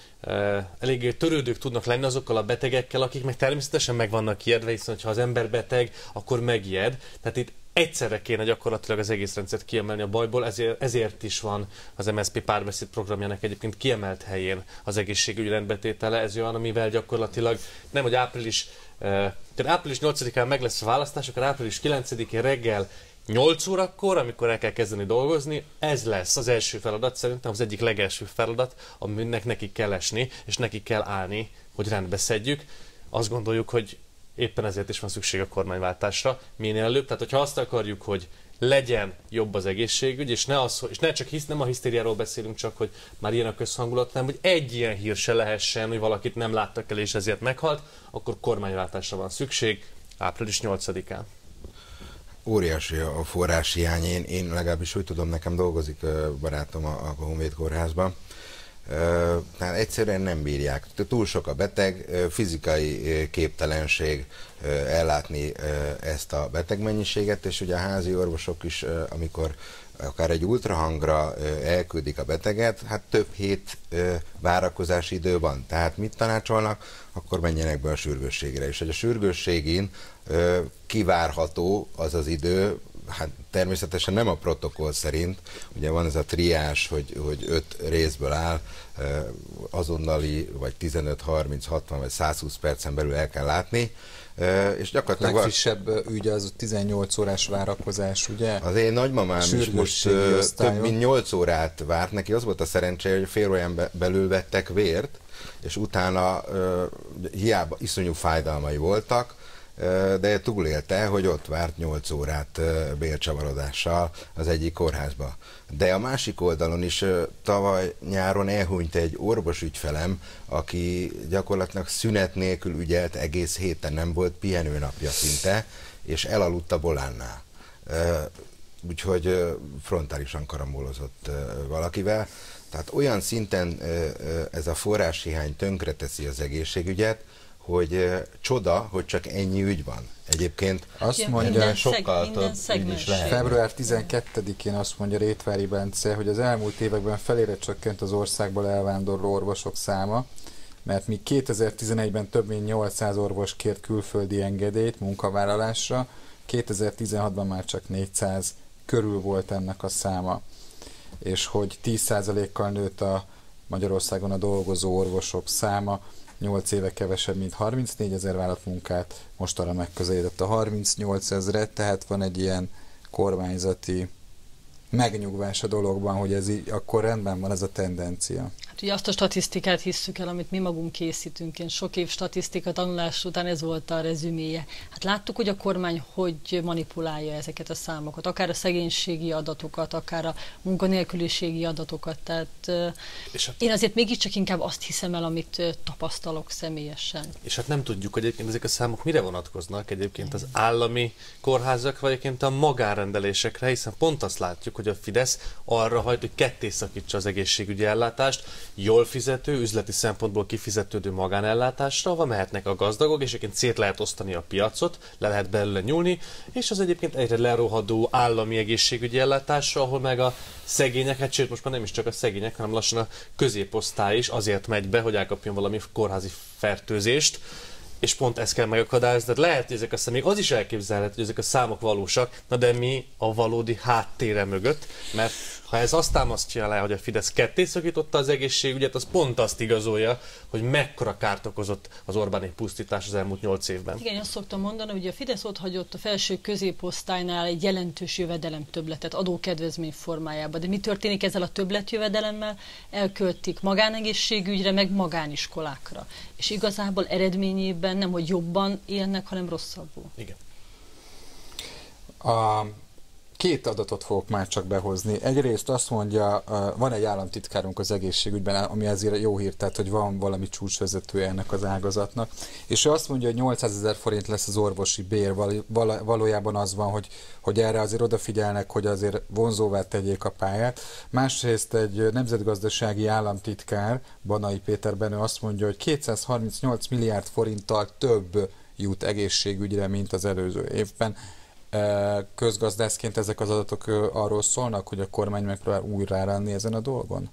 eléggé törődők tudnak lenni azokkal a betegekkel, akik meg természetesen meg vannak ijedve, hiszen ha az ember beteg, akkor megijed. Tehát itt egyszerre kéne gyakorlatilag az egész rendszert kiemelni a bajból, ezért, ezért is van az MSZP párbeszéd programjának egyébként kiemelt helyén az egészségügyi rendbetétele. Ez olyan, amivel gyakorlatilag nem, hogy április, tehát április 8-án meg lesz a választás, akkor április 9-én reggel 8 órakor, amikor el kell kezdeni dolgozni, ez lesz az első feladat, szerintem az egyik legelső feladat, aminek neki kell esni, és neki kell állni, hogy rendbe szedjük. Azt gondoljuk, hogy éppen ezért is van szükség a kormányváltásra minél előbb. Tehát, hogyha azt akarjuk, hogy legyen jobb az egészségügy, és ne, az, és ne csak hisz, nem a hisztériáról beszélünk csak, hogy már ilyen a közhangulat, hanem hogy egy ilyen hír se lehessen, hogy valakit nem láttak el, és ezért meghalt, akkor kormányváltásra van szükség április 8-án óriási a forrás hiány. Én, én legalábbis úgy tudom, nekem dolgozik barátom a, a Honvéd kórházban. Tehát egyszerűen nem bírják. Túl sok a beteg, fizikai képtelenség ellátni ezt a betegmennyiséget, és ugye a házi orvosok is, amikor akár egy ultrahangra elküldik a beteget, hát több hét várakozási idő van. Tehát mit tanácsolnak? Akkor menjenek be a sürgősségre. És hogy a sürgősségén kivárható az az idő, hát természetesen nem a protokoll szerint, ugye van ez a triás, hogy, hogy öt részből áll, azonnali, vagy 15, 30, 60, vagy 120 percen belül el kell látni, és gyakorlatilag... A legfrissebb ügy az a 18 órás várakozás, ugye? Az én nagymamám is most több mint 8 órát várt, neki. Az volt a szerencséje, hogy fél órán belül vettek vért, és utána hiába iszonyú fájdalmai voltak, de túlélte, hogy ott várt 8 órát bélcsavarodással az egyik kórházba. De a másik oldalon is tavaly nyáron elhunyt egy orvos ügyfelem, aki gyakorlatilag szünet nélkül ügyelt egész héten, nem volt pihenőnapja szinte, és elaludt a bolánnál. Úgyhogy frontálisan karambolozott valakivel. Tehát olyan szinten ez a forráshiány tönkreteszi az egészségügyet, hogy csoda, hogy csak ennyi ügy van. Egyébként azt ja, mondja, sokkal több ügy is lehet. Február 12-én azt mondja Rétvári Bence, hogy az elmúlt években felére csökkent az országból elvándorló orvosok száma, mert míg 2011-ben több mint 800 orvos kért külföldi engedélyt munkavállalásra, 2016-ban már csak 400 körül volt ennek a száma, és hogy 10%-kal nőtt a Magyarországon a dolgozó orvosok száma, 8 éve kevesebb, mint 34 ezer vállalat munkát, most arra megközelített a 38 ezeret, tehát van egy ilyen kormányzati megnyugvás a dologban, hogy ez így, akkor rendben van ez a tendencia. Ugye azt a statisztikát hisszük el, amit mi magunk készítünk. Én sok év statisztika tanulás után ez volt a rezüméje. Hát láttuk, hogy a kormány hogy manipulálja ezeket a számokat, akár a szegénységi adatokat, akár a munkanélküliségi adatokat. Tehát és hát, én azért mégiscsak inkább azt hiszem el, amit tapasztalok személyesen. És hát nem tudjuk, hogy egyébként ezek a számok mire vonatkoznak egyébként az állami kórházak, vagy egyébként a magárendelésekre, hiszen pont azt látjuk, hogy a Fidesz arra hajt, hogy ketté szakítsa az egészségügyi ellátást, jól fizető, üzleti szempontból kifizetődő magánellátásra, va mehetnek a gazdagok, és egyébként szét lehet osztani a piacot, le lehet belőle nyúlni, és az egyébként egyre lerohadó állami egészségügyi ellátásra, ahol meg a szegények, hát sőt most már nem is csak a szegények, hanem lassan a középosztály is azért megy be, hogy elkapjon valami kórházi fertőzést, és pont ezt kell megakadályozni. Tehát lehet, hogy ezek a számok, az is elképzelhető, hogy ezek a számok valósak, na de mi a valódi háttére mögött, mert ha ez azt támasztja le, hogy a Fidesz ketté szakította az egészségügyet, az pont azt igazolja, hogy mekkora kárt okozott az Orbáni pusztítás az elmúlt nyolc évben. Igen, azt szoktam mondani, hogy a Fidesz ott hagyott a felső középosztálynál egy jelentős jövedelem többletet adókedvezmény formájában. De mi történik ezzel a többletjövedelemmel? Elköltik magánegészségügyre, meg magániskolákra. És igazából eredményében nem, hogy jobban élnek, hanem rosszabbul. Igen. A két adatot fogok már csak behozni. Egyrészt azt mondja, van egy államtitkárunk az egészségügyben, ami azért jó hír, tehát hogy van valami csúcsvezetője ennek az ágazatnak, és ő azt mondja, hogy 800 ezer forint lesz az orvosi bér, valójában az van, hogy, hogy erre azért odafigyelnek, hogy azért vonzóvá tegyék a pályát. Másrészt egy nemzetgazdasági államtitkár, Banai Péter Benő azt mondja, hogy 238 milliárd forinttal több jut egészségügyre, mint az előző évben közgazdászként ezek az adatok arról szólnak, hogy a kormány megpróbál újra rárenni ezen a dolgon?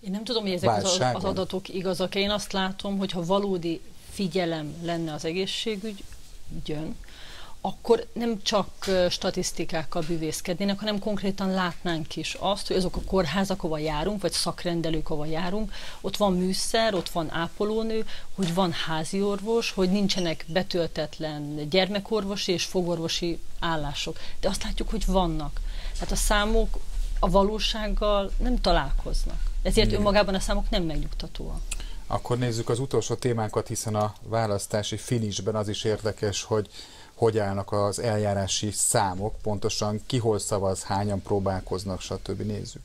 Én nem tudom, hogy ezek az, az adatok igazak. Én azt látom, hogy ha valódi figyelem lenne az egészségügyön, akkor nem csak statisztikákkal bűvészkednének, hanem konkrétan látnánk is azt, hogy azok a kórházak, ahova járunk, vagy szakrendelők, ahova járunk, ott van műszer, ott van ápolónő, hogy van házi orvos, hogy nincsenek betöltetlen gyermekorvosi és fogorvosi állások. De azt látjuk, hogy vannak. Tehát a számok a valósággal nem találkoznak. Ezért Igen. önmagában a számok nem megnyugtatóak. Akkor nézzük az utolsó témánkat, hiszen a választási finisben az is érdekes, hogy hogy állnak az eljárási számok, pontosan ki hol szavaz, hányan próbálkoznak, stb. Nézzük.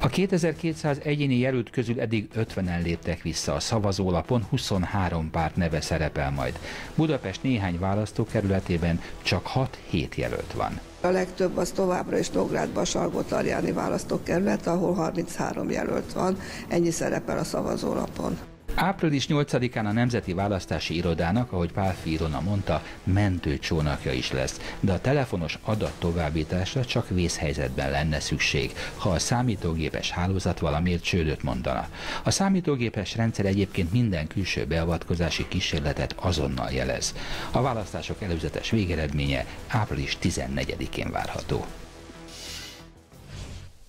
A 2200 egyéni jelölt közül eddig 50-en léptek vissza a szavazólapon, 23 párt neve szerepel majd. Budapest néhány választókerületében csak 6-7 jelölt van. A legtöbb az továbbra is Nógrádban Salgó-Tarjáni választókerület, ahol 33 jelölt van, ennyi szerepel a szavazólapon. Április 8-án a Nemzeti Választási Irodának, ahogy Pál Firona mondta, mentőcsónakja is lesz, de a telefonos adat továbbításra csak vészhelyzetben lenne szükség, ha a számítógépes hálózat valamiért csődöt mondana. A számítógépes rendszer egyébként minden külső beavatkozási kísérletet azonnal jelez. A választások előzetes végeredménye április 14-én várható.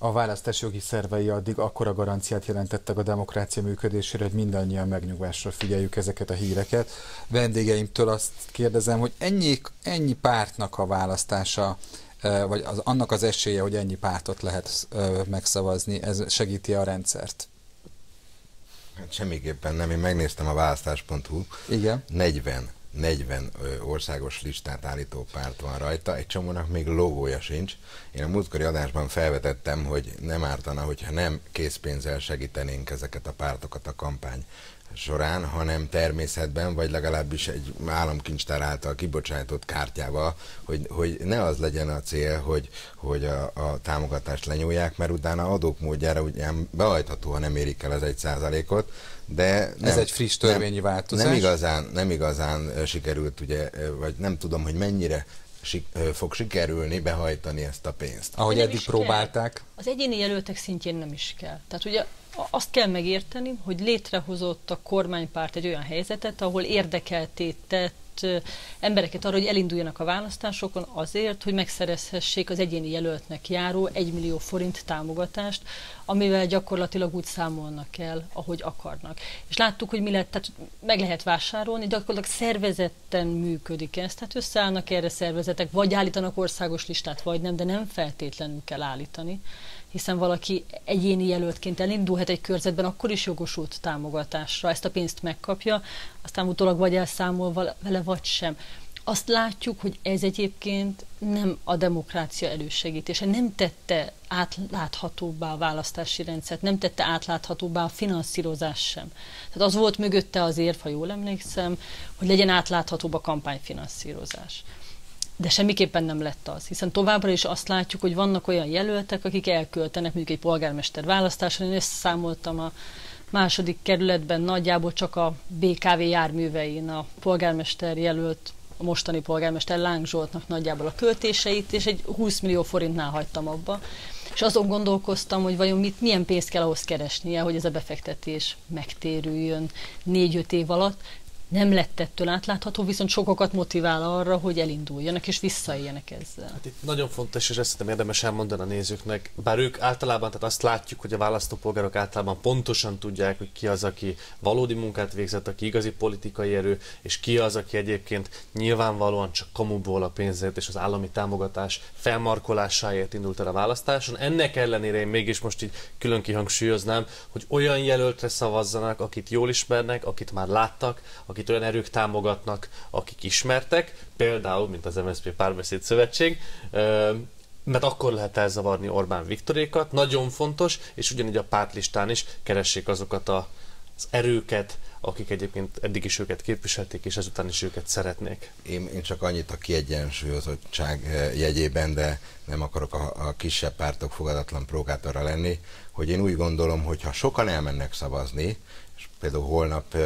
A választás jogi szervei addig akkora garanciát jelentettek a demokrácia működésére, hogy mindannyian megnyugvásra figyeljük ezeket a híreket. Vendégeimtől azt kérdezem, hogy ennyi, ennyi pártnak a választása, vagy az, annak az esélye, hogy ennyi pártot lehet megszavazni, ez segíti a rendszert? Hát semmiképpen nem. Én megnéztem a választás.hu. Igen. 40 40 országos listát állító párt van rajta, egy csomónak még logója sincs. Én a múltkori adásban felvetettem, hogy nem ártana, hogyha nem készpénzzel segítenénk ezeket a pártokat a kampány során, hanem természetben, vagy legalábbis egy államkincstár által kibocsátott kártyával, hogy, hogy ne az legyen a cél, hogy, hogy a, a támogatást lenyúlják, mert utána adók módjára ugyan behajtható, ha nem érik el az egy százalékot, de nem, Ez egy friss törvényi nem, változás? Nem igazán, nem igazán sikerült, ugye, vagy nem tudom, hogy mennyire sik, fog sikerülni behajtani ezt a pénzt. Ahogy eddig próbálták. Kell. Az egyéni jelöltek szintjén nem is kell. Tehát ugye azt kell megérteni, hogy létrehozott a kormánypárt egy olyan helyzetet, ahol érdekelté tett embereket arra, hogy elinduljanak a választásokon azért, hogy megszerezhessék az egyéni jelöltnek járó 1 millió forint támogatást, amivel gyakorlatilag úgy számolnak el, ahogy akarnak. És láttuk, hogy mi lett, tehát meg lehet vásárolni, gyakorlatilag szervezetten működik ez, tehát összeállnak erre szervezetek, vagy állítanak országos listát, vagy nem, de nem feltétlenül kell állítani hiszen valaki egyéni jelöltként elindulhat egy körzetben, akkor is jogosult támogatásra. Ezt a pénzt megkapja, aztán utólag vagy elszámol vele, vagy sem azt látjuk, hogy ez egyébként nem a demokrácia elősegítése, nem tette átláthatóbbá a választási rendszert, nem tette átláthatóbbá a finanszírozás sem. Tehát az volt mögötte az érv, ha jól emlékszem, hogy legyen átláthatóbb a kampányfinanszírozás. De semmiképpen nem lett az, hiszen továbbra is azt látjuk, hogy vannak olyan jelöltek, akik elköltenek mondjuk egy polgármester választáson. Én összeszámoltam a második kerületben nagyjából csak a BKV járművein a polgármester jelölt a mostani polgármester Láng Zsoltnak nagyjából a költéseit, és egy 20 millió forintnál hagytam abba. És azon gondolkoztam, hogy vajon mit, milyen pénzt kell ahhoz keresnie, hogy ez a befektetés megtérüljön négy-öt év alatt, nem lett ettől átlátható, viszont sokakat motivál arra, hogy elinduljanak és visszaéljenek ezzel. Hát itt nagyon fontos, és ezt szerintem érdemes elmondani a nézőknek, bár ők általában, tehát azt látjuk, hogy a választópolgárok általában pontosan tudják, hogy ki az, aki valódi munkát végzett, aki igazi politikai erő, és ki az, aki egyébként nyilvánvalóan csak kamuból a pénzért és az állami támogatás felmarkolásáért indult el a választáson. Ennek ellenére én mégis most így külön kihangsúlyoznám, hogy olyan jelöltre szavazzanak, akit jól ismernek, akit már láttak, akit akit olyan erők támogatnak, akik ismertek, például, mint az MSZP Párbeszéd Szövetség, mert akkor lehet elzavarni Orbán Viktorékat, nagyon fontos, és ugyanígy a pártlistán is keressék azokat a, az erőket, akik egyébként eddig is őket képviselték, és ezután is őket szeretnék. Én, én csak annyit a kiegyensúlyozottság jegyében, de nem akarok a, a kisebb pártok fogadatlan prókátora lenni, hogy én úgy gondolom, hogy ha sokan elmennek szavazni, például holnap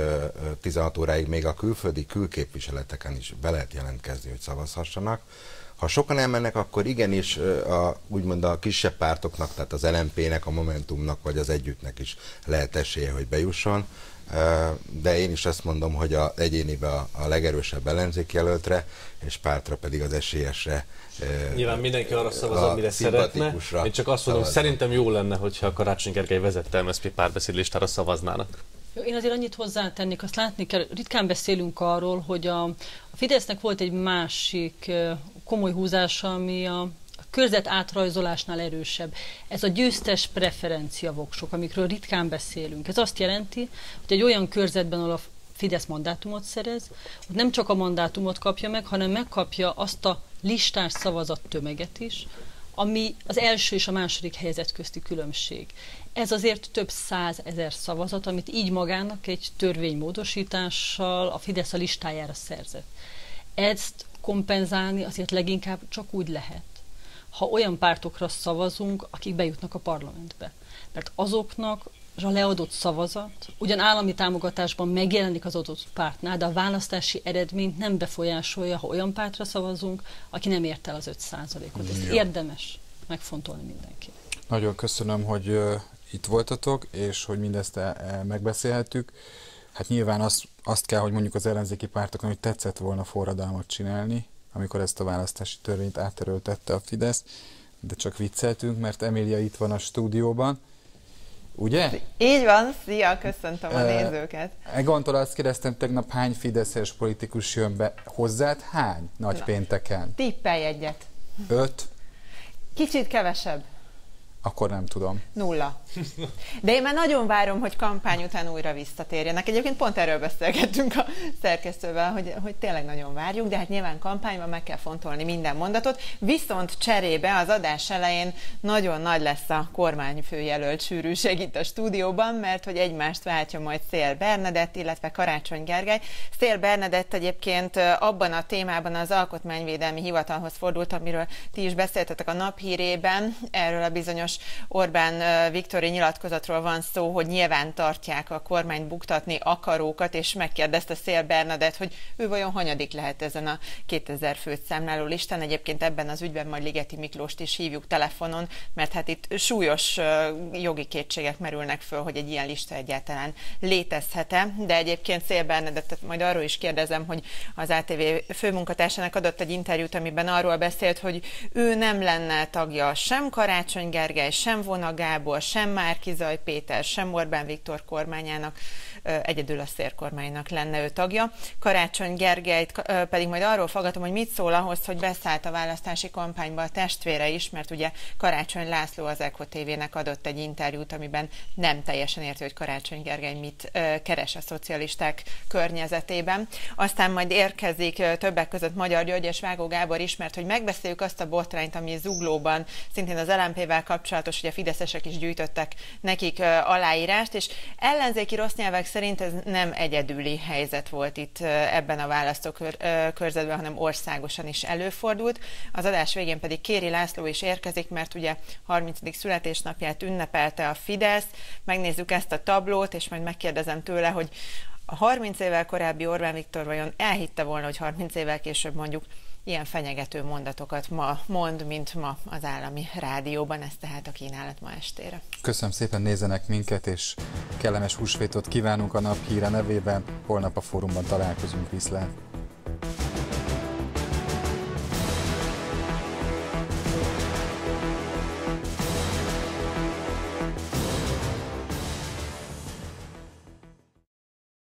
16 óráig még a külföldi külképviseleteken is be lehet jelentkezni, hogy szavazhassanak. Ha sokan elmennek, akkor igenis a, úgymond a kisebb pártoknak, tehát az LMP-nek, a Momentumnak vagy az Együttnek is lehet esélye, hogy bejusson. De én is azt mondom, hogy a egyénibe a, a legerősebb ellenzékjelöltre, és pártra pedig az esélyesre. Nyilván mindenki arra szavaz, amire szeretne. Én csak azt mondom, hogy szerintem jó lenne, hogyha a Karácsony Gergely vezette MSZP párbeszédlistára szavaznának. Én azért annyit hozzátennék, azt látni kell, ritkán beszélünk arról, hogy a, a Fidesznek volt egy másik komoly húzása, ami a, körzet átrajzolásnál erősebb. Ez a győztes preferencia voksok, amikről ritkán beszélünk. Ez azt jelenti, hogy egy olyan körzetben, ahol a Fidesz mandátumot szerez, hogy nem csak a mandátumot kapja meg, hanem megkapja azt a listás szavazat tömeget is, ami az első és a második helyzet közti különbség. Ez azért több százezer szavazat, amit így magának egy törvénymódosítással a Fidesz a listájára szerzett. Ezt kompenzálni azért leginkább csak úgy lehet, ha olyan pártokra szavazunk, akik bejutnak a parlamentbe. Mert azoknak a leadott szavazat ugyan állami támogatásban megjelenik az adott pártnál, de a választási eredményt nem befolyásolja, ha olyan pártra szavazunk, aki nem ért el az 5%-ot. Ezt érdemes megfontolni mindenki. Nagyon köszönöm, hogy itt voltatok, és hogy mindezt e, e, megbeszélhettük. Hát nyilván azt, azt kell, hogy mondjuk az ellenzéki pártoknak, hogy tetszett volna forradalmat csinálni, amikor ezt a választási törvényt átterültette a Fidesz, de csak vicceltünk, mert Emilia itt van a stúdióban. Ugye? Így van, szia, köszöntöm a e, nézőket. Egontól azt kérdeztem tegnap, hány fideszes politikus jön be hozzád? Hány nagy Na, pénteken? Tippelj egyet. Öt? Kicsit kevesebb. Akkor nem tudom. Nulla. De én már nagyon várom, hogy kampány után újra visszatérjenek. Egyébként pont erről beszélgettünk a szerkesztővel, hogy, hogy tényleg nagyon várjuk, de hát nyilván kampányban meg kell fontolni minden mondatot. Viszont cserébe az adás elején nagyon nagy lesz a kormányfőjelölt sűrűség itt a stúdióban, mert hogy egymást váltja majd Szél Bernadett, illetve Karácsony Gergely. Szél Bernadett egyébként abban a témában az Alkotmányvédelmi Hivatalhoz fordult, amiről ti is beszéltetek a naphírében, erről a bizonyos Orbán Viktori nyilatkozatról van szó, hogy nyilván tartják a kormányt buktatni akarókat, és megkérdezte Szél Bernadett, hogy ő vajon hanyadik lehet ezen a 2000 főt számláló listán. Egyébként ebben az ügyben majd Ligeti Miklóst is hívjuk telefonon, mert hát itt súlyos jogi kétségek merülnek föl, hogy egy ilyen lista egyáltalán létezhet-e. De egyébként Szél Bernadettet majd arról is kérdezem, hogy az ATV főmunkatársának adott egy interjút, amiben arról beszélt, hogy ő nem lenne tagja sem Karácsony Gergely, Gergely, sem Vona Gábor, sem Márki Zaj Péter, sem Orbán Viktor kormányának. Egyedül a szérkormánynak lenne ő tagja. Karácsony Gergelyt pedig majd arról fogadom, hogy mit szól ahhoz, hogy beszállt a választási kampányba a testvére is, mert ugye Karácsony László az Eko TV-nek adott egy interjút, amiben nem teljesen érti, hogy Karácsony Gergely mit keres a szocialisták környezetében. Aztán majd érkezik többek között Magyar György és Vágó Gábor is, mert hogy megbeszéljük azt a botrányt, ami Zuglóban szintén az LMP-vel kapcsolatos, hogy a fideszesek is gyűjtöttek nekik aláírást, és ellenzéki rossz nyelvek szerint ez nem egyedüli helyzet volt itt ebben a választókörzetben, hanem országosan is előfordult. Az adás végén pedig Kéri László is érkezik, mert ugye 30. születésnapját ünnepelte a Fidesz. Megnézzük ezt a tablót, és majd megkérdezem tőle, hogy a 30 évvel korábbi Orbán Viktor vajon elhitte volna, hogy 30 évvel később mondjuk ilyen fenyegető mondatokat ma mond, mint ma az állami rádióban, ez tehát a kínálat ma estére. Köszönöm szépen, nézenek minket, és kellemes húsvétot kívánunk a nap híre nevében. Holnap a fórumban találkozunk, viszlát!